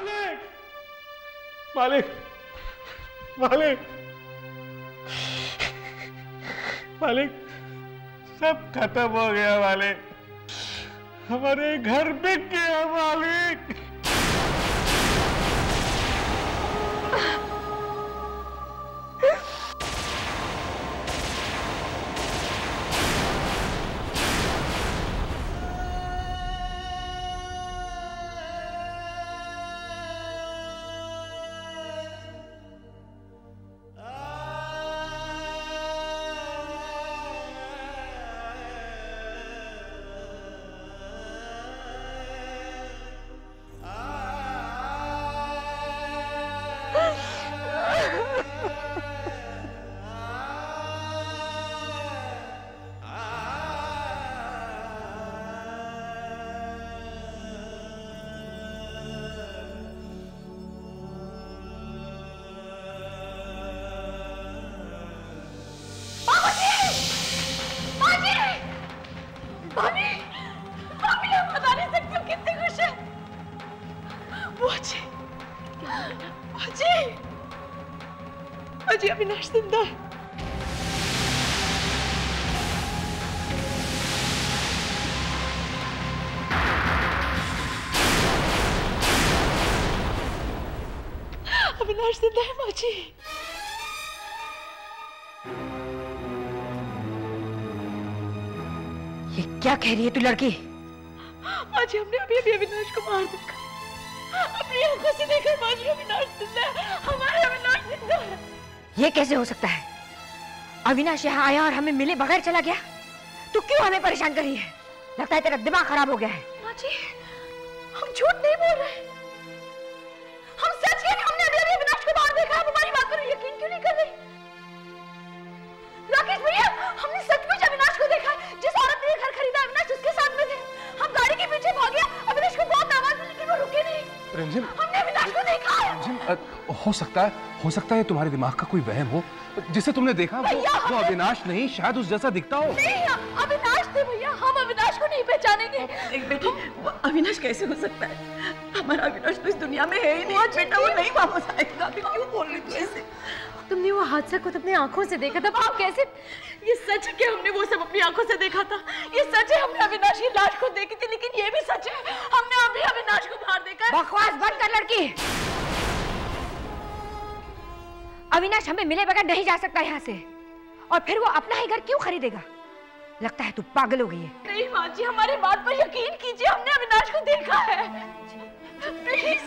मालिक! मालिक! मालिक! मालिक सब खत्म हो गया मालिक। हमारे घर बिक गया मालिक। अविनाश ज़िंदा है अविनाश ज़िंदा है ये क्या कह रही है तू लड़की? आज हमने अभी अभी अविनाश को मार देखा अपनी आँखों से देखा माजी अविनाश ज़िंदा है। हमारे अविनाश ज़िंदा है। ये कैसे हो सकता है? अविनाश यहाँ आया और हमें मिले बगैर चला गया? तू क्यों हमें परेशान कर रही है? लगता है तेरा दिमाग खराब हो गया है। माजी हम झूठ नहीं बोल रहे। हम सच कह रहे हमने अभी अभी अविनाश को बाहर देखा आप हमारी बात पर यकीन क्यों नहीं कर रहे? राकेश भैया हमने सचमुच अविनाश को देखा जिस औरत ने घर खरीदा अविनाश उसके साथ में थे। हम गाड़ी के पीछे भागे अविनाश को बहुत आवाज़ दी लेकिन वो रुके नहीं। अविनाश को देखा है सकता है हो सकता है तुम्हारे दिमाग का कोई वहम हो। जिसे तुमने देखा वो, वो अविनाश नहीं शायद उस जैसा दिखता हो। नहीं अविनाश थे भैया हम अविनाश को नहीं पहचानेंगे। एक बेटी अविनाश कैसे हो सकता है? हमारा अविनाश तो इस दुनिया में है ही नहीं। बेटा वो नहीं वापस आएगा। अभी क्यों बोल रही तू ऐसे? तुमने वो हादसा खुद अपनी आँखों से देखा था। आप कैसे ये सच है कि हमने वो सब अपनी आँखों से देखा था? ये सच है हमने अविनाश की लाश को देखी थी लेकिन ये भी सच है हमने अभी अविनाश को बाहर देखा बकवास बंद कर लड़की। अविनाश हमें मिले बगैर नहीं जा सकता यहाँ से। और फिर वो अपना ही घर क्यों खरीदेगा? लगता है तू पागल हो गई है। नहीं माँ जी हमारी बात पर यकीन कीजिए हमने अविनाश को देखा है। प्लीज़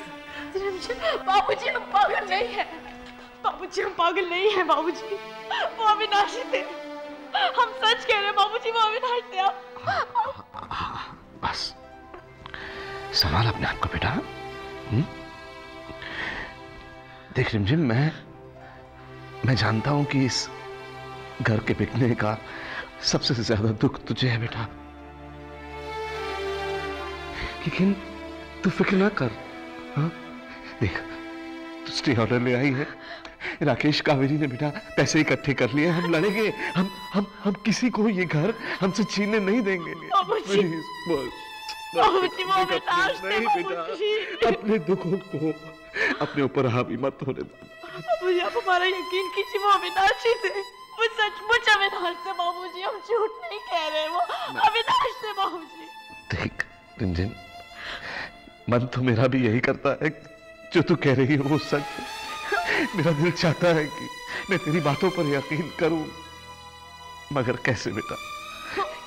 बाबूजी हम पागल नहीं है। बाबूजी हम पागल नहीं है बाबूजी। वो अविनाश थे। हम सच कह रहे हैं बाबूजी वो अविनाश थे। आप बस। संभाल अपने आप को बेटा। हम्म? देख रिमझिम मैं मैं जानता हूँ कि इस घर के बिकने का सबसे ज़्यादा दुख तुझे है बेटा। लेकिन तू फ़िक्र ना कर हाँ? देख तू स्टे ऑर्डर ले आई है। राकेश कावेरी ने बेटा पैसे इकट्ठे कर लिए हम लड़ेंगे। हम हम हम किसी को ये घर हमसे छीनने नहीं देंगे। बस अपने दुखों को अपने ऊपर हावी मत होने दो। बाबूजी आप हमारा यकीन कीजिए वो अविनाश थे। वो सचमुच अविनाश थे बाबूजी हम झूठ नहीं कह रहे वो अविनाश थे बाबूजी। देख रंजन मन तो मेरा भी यही करता है जो तू कह रही हो वो सच। मेरा दिल चाहता है कि मैं तेरी बातों पर यकीन करूँ मगर कैसे बेटा?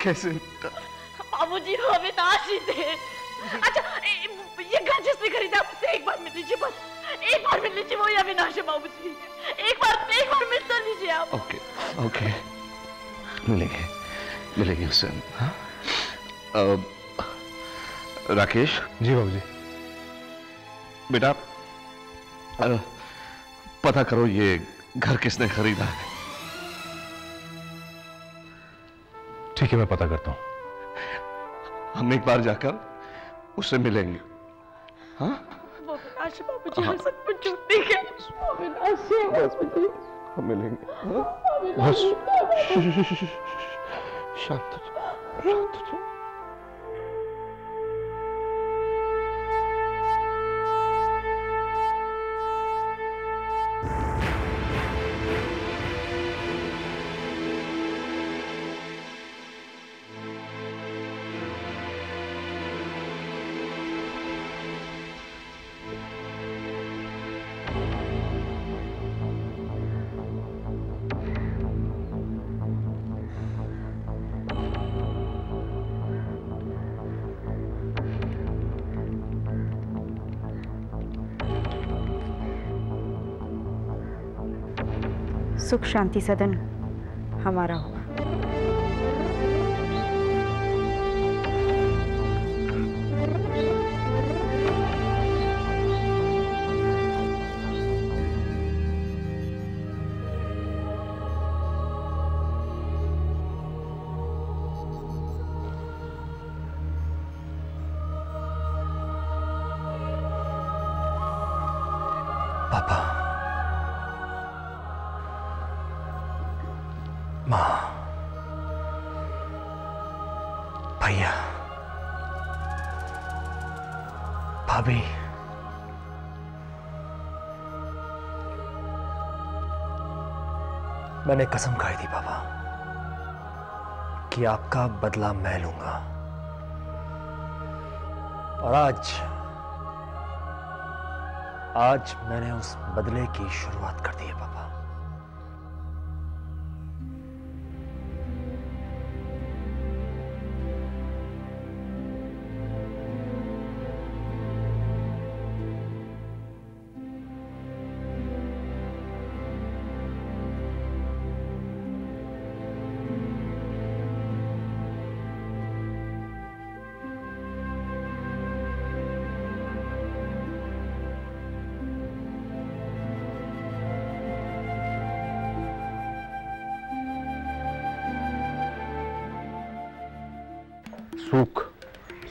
कैसे बेटा? बाबूजी वो अविनाश ही थे। अच्छा ये घर जिसने खरीदा मुझसे एक बार मिल लीजिए बस। एक बार मिल लीजिए वो अविनाश है बाबूजी एक बार एक बार मिल तो लीजिए आप। Okay okay. मिलेंगे मिलेंगे उससे। हाँ? राकेश? जी बाबू जी। बेटा पता करो ये घर किसने खरीदा है। ठीक है मैं पता करता हूँ। हम एक बार जाकर उससे मिलेंगे। हाँ? है। है। बस हम मिलेंगे हाँ? बस। शांत जाओ, शांत सुख शांति सदन हमारा होगा मैंने कसम खाई थी पापा कि आपका बदला मैं लूँगा। और आज आज मैंने उस बदले की शुरुआत कर दी है पापा सुख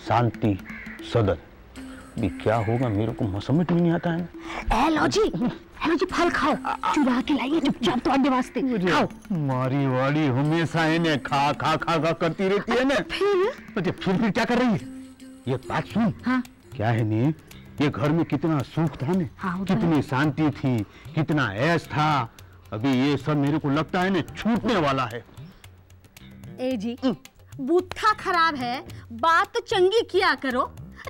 शांति सदन। ये क्या होगा? मेरे को समझ में नहीं आता है? हेलो जी हेलो जी फल खाओ। चुरा के लाइए चुपचाप तो अंडे वास्ते। खाओ। मारी वाली हमेशा इन्हें खा खा खा खा करती रहती है ना। फिर? अरे फिर फिर क्या कर रही है? ये बात सुन। हाँ। क्या है नी? ये घर में कितना सुख था ना। हाँ, तो कितनी शांति थी कितना ऐश था। अभी ये सब मेरे को लगता है ना छूटने वाला है। ए जी। बूथा खराब है बात तो चंगी किया करो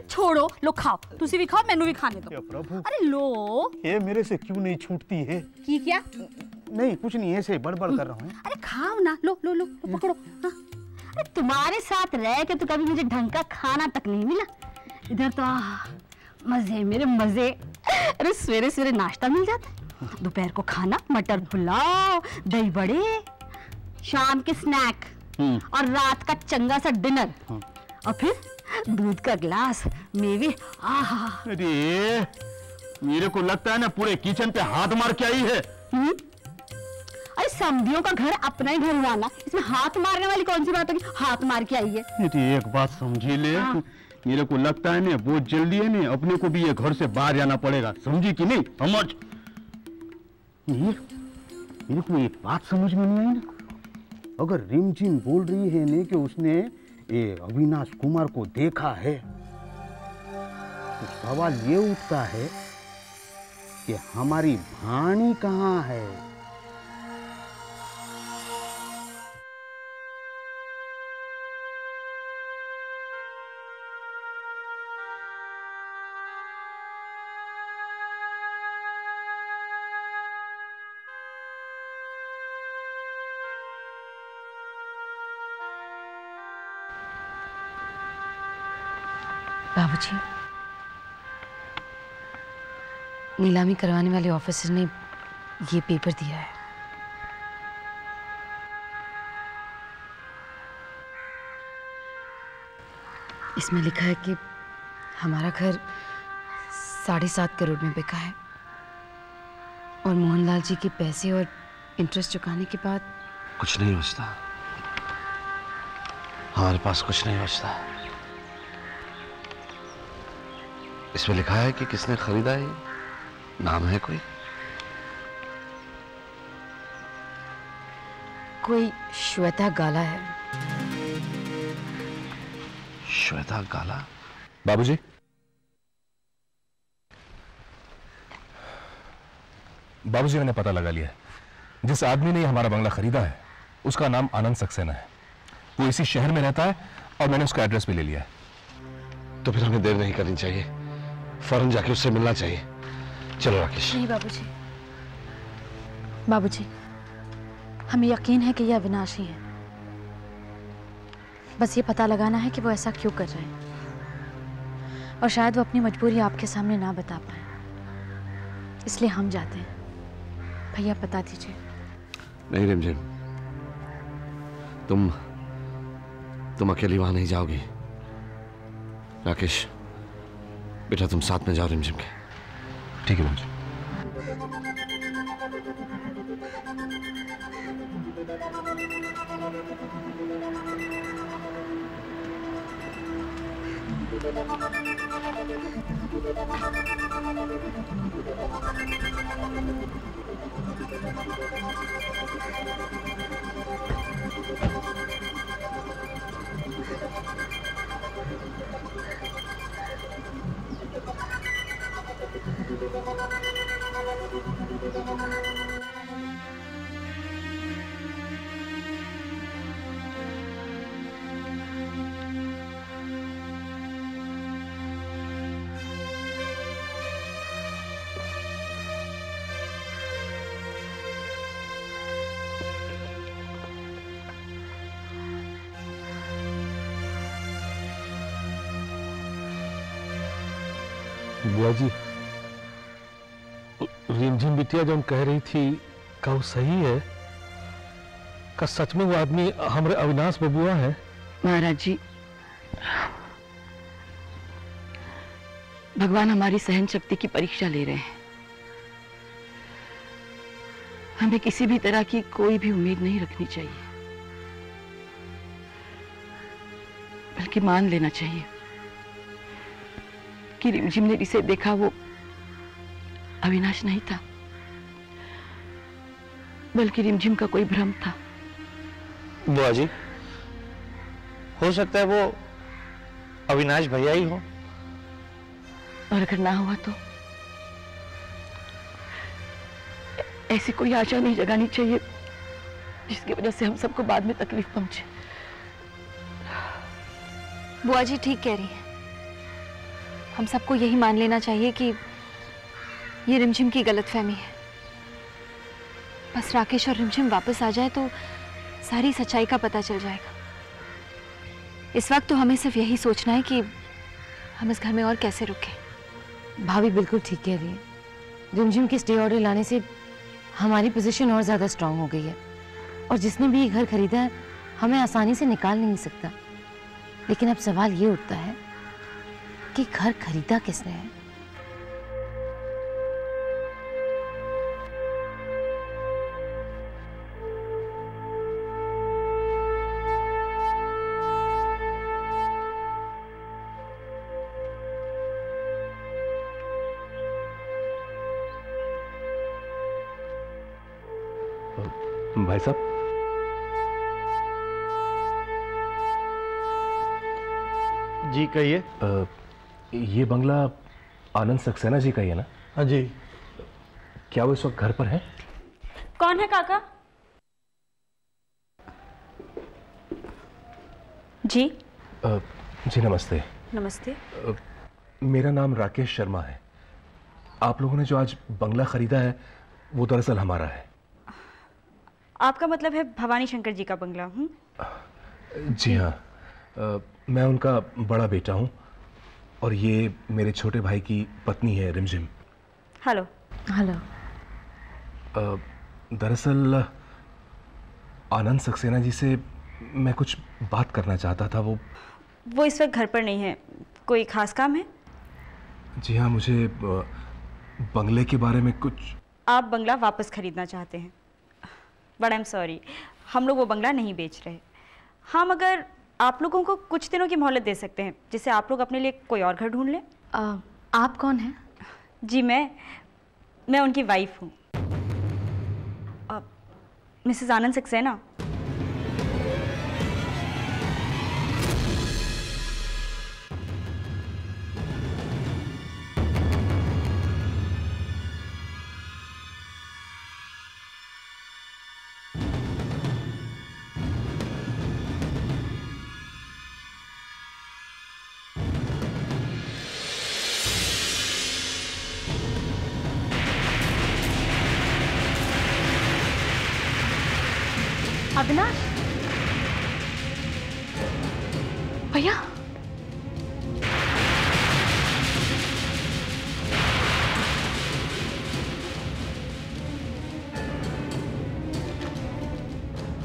छोड़ो लो खाओ। तुसी भी खाओ मैनू भी खाने दो। प्रभु। अरे लो। ये मेरे से क्यों नहीं छूटती है? की क्या? नहीं कुछ नहीं ऐसे बड़बड़ कर रहा हूँ। अरे खाओ ना लो लो लो, लो पकड़ो। हाँ। अरे तुम्हारे साथ रह के तो कभी मुझे ढंग का खाना तक नहीं मिला। इधर तो आह, मज़े मेरे मज़े। अरे सवेरे सवेरे नाश्ता मिल जाता है। दोपहर को खाना मटर पुलाव दही बड़े शाम के स्नैक। और रात का चंगा सा डिनर। और फिर दूध का गिलास मेवे आहा। अरे मेरे को लगता है ना पूरे किचन पे हाथ मार के आई है। हम्म? अरे समधियों का घर अपना ही घर ना। इसमें हाथ मारने वाली कौन सी बात होगी? हाथ मार के आई है। अरे एक बात समझी ले। हाँ। मेरे को लगता है ना बहुत जल्दी है ना अपने को भी ये घर से बाहर जाना पड़ेगा। समझी कि नहीं समझ? ये मेरे को एक बात समझ में नहीं आई ना। अगर रिमझिम बोल रही है ने कि उसने ये अविनाश कुमार को देखा है तो सवाल ये उठता है कि हमारी भाणी कहाँ है? बाबूजी नीलामी करवाने वाले ऑफिसर ने ये पेपर दिया है। इसमें लिखा है कि हमारा घर साढ़े सात करोड़ में बिका है। और मोहनलाल जी के पैसे और इंटरेस्ट चुकाने के बाद कुछ नहीं बचता। हमारे पास कुछ नहीं बचता। इसमें लिखा है कि किसने खरीदा है नाम है कोई? कोई श्वेता गाला है। श्वेता गाला? बाबूजी? बाबूजी मैंने पता लगा लिया है। जिस आदमी ने हमारा बंगला खरीदा है उसका नाम आनंद सक्सेना है। वो इसी शहर में रहता है और मैंने उसका एड्रेस भी ले लिया है। तो फिर हमें देर नहीं करनी चाहिए। फ़ौरन जाके उससे मिलना चाहिए। चलो राकेश। नहीं बाबूजी। बाबूजी हमें यकीन है कि यह अविनाशी है। बस ये पता लगाना है कि वो ऐसा क्यों कर रहे हैं। और शायद वो अपनी मजबूरी आपके सामने ना बता पाए। इसलिए हम जाते हैं। भैया बता दीजिए। नहीं रिमझिम। तुम तुम अकेली वहाँ नहीं जाओगी। राकेश बेटा तुम साथ में जाओ रिमझिम के। ठीक है बाबूजी बुआ जी, रिमझिम बिटिया जो हम कह रही थी, का वो सही है? का सच में वो आदमी हमारे अविनाश बबुआ है? महाराज जी, भगवान हमारी सहन शक्ति की परीक्षा ले रहे हैं। हमें किसी भी तरह की कोई भी उम्मीद नहीं रखनी चाहिए, बल्कि मान लेना चाहिए। कि रिमझिम ने जिसे देखा वो अविनाश नहीं था बल्कि रिमझिम का कोई भ्रम था। बुआ जी हो सकता है वो अविनाश भैया ही हो। और अगर ना हुआ तो? ऐसी कोई आशा नहीं जगानी चाहिए जिसकी वजह से हम सबको बाद में तकलीफ़ पहुँचे। बुआ जी ठीक कह रही हैं। हम सबको यही मान लेना चाहिए कि ये रिमझिम की गलतफहमी है। बस राकेश और रिमझिम वापस आ जाए तो सारी सच्चाई का पता चल जाएगा। इस वक्त तो हमें सिर्फ़ यही सोचना है कि हम इस घर में और कैसे रुकें। भाभी बिल्कुल ठीक कह रही है। रिमझिम के स्टे ऑर्डर लाने से हमारी पोजीशन और ज़्यादा स्ट्रांग हो गई है। और जिसने भी ये घर खरीदा है, हमें आसानी से निकाल नहीं सकता। लेकिन अब सवाल ये उठता है कि घर खरीदा किसने? है भाई साहब। जी कहिए। ये बंगला आनंद सक्सेना जी का ही है ना? हाँ जी। क्या वो इस वक्त घर पर है? कौन है काका? जी। अ, जी नमस्ते। नमस्ते। अ, मेरा नाम राकेश शर्मा है। आप लोगों ने जो आज बंगला खरीदा है वो दरअसल हमारा है। आपका मतलब है भवानी शंकर जी का बंगला हूँ जी हाँ। मैं उनका बड़ा बेटा हूँ। और ये मेरे छोटे भाई की पत्नी है रिमझिम। हेलो। हेलो। दरअसल आनंद सक्सेना जी से मैं कुछ बात करना चाहता था वो वो इस वक्त घर पर नहीं है। कोई खास काम है? जी हाँ मुझे बंगले के बारे में कुछ आप बंगला वापस खरीदना चाहते हैं। बट आई एम सॉरी हम लोग वो बंगला नहीं बेच रहे। हाँ अगर आप लोगों को कुछ दिनों की मोहलत दे सकते हैं जिससे आप लोग अपने लिए कोई और घर ढूंढ लें। आप कौन हैं? जी मैं मैं उनकी वाइफ हूँ। मिसेस आनंद सक्सेना। अविनाश भैया?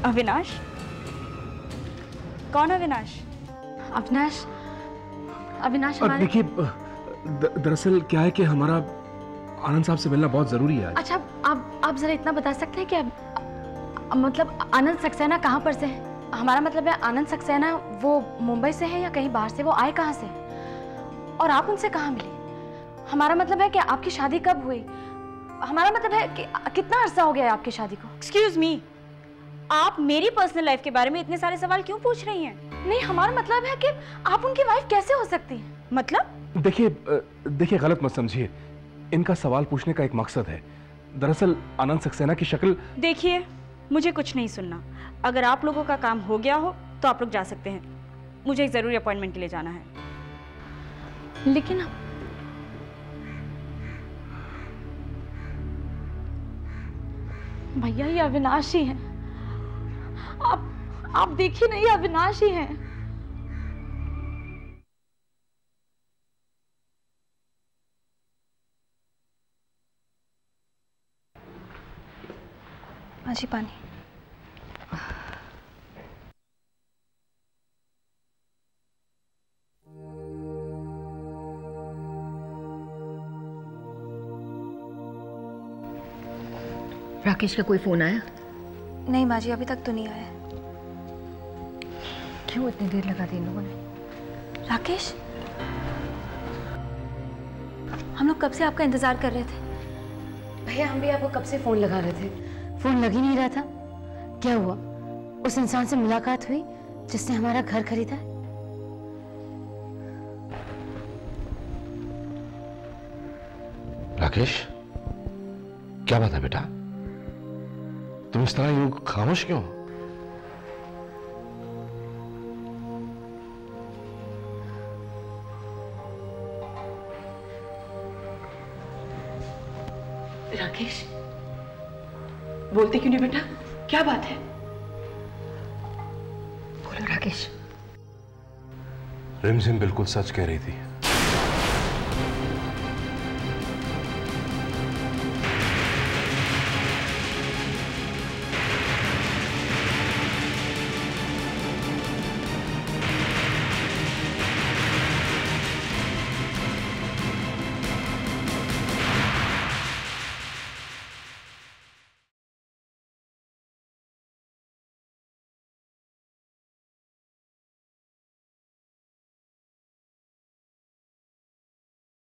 अविनाश? कौन अविनाश? अविनाश? अविनाश हमारे देखिए दरअसल क्या है कि हमारा आनंद साहब से मिलना बहुत ज़रूरी है अच्छा आप आप जरा इतना बता सकते हैं कि मतलब आनंद सक्सेना कहाँ पर से है? हमारा मतलब है आनंद सक्सेना वो मुंबई से है या कहीं बाहर से? वो आए कहाँ से? और आप उनसे कहाँ मिले? हमारा मतलब है कि आपकी शादी कब हुई? हमारा मतलब है कि कितना अरसा हो गया है आपकी शादी को? एक्सक्यूज मी आप मेरी पर्सनल लाइफ के बारे में इतने सारे सवाल क्यों पूछ रही हैं? नहीं हमारा मतलब है कि आप उनकी वाइफ कैसे हो सकती हैं? मतलब? देखिए देखिए गलत मत समझिए। इनका सवाल पूछने का एक मकसद है। दरअसल आनंद सक्सेना की शक्ल देखिए मुझे कुछ नहीं सुनना। अगर आप लोगों का काम हो गया हो तो आप लोग जा सकते हैं। मुझे एक ज़रूरी अपॉइंटमेंट के लिए जाना है। लेकिन भैया, ये अविनाशी ही। आप आप देखिए ना, ये अविनाश ही। माजी पानी। राकेश का कोई फ़ोन आया? नहीं माजी अभी तक तो नहीं आया। क्यों इतनी देर लगा दी इन लोगों ने? राकेश? हम लोग कब से आपका इंतज़ार कर रहे थे? भैया हम भी आपको कब से फ़ोन लगा रहे थे? फ़ोन लग ही नहीं रहा था। क्या हुआ? उस इंसान से मुलाकात हुई जिसने हमारा घर खरीदा? है? राकेश, क्या बात है बेटा? तुम इस तरह यूँ खामोश क्यों? बोलते क्यों नहीं बेटा? क्या बात है? बोलो राकेश। रिमझिम बिल्कुल सच कह रही थी।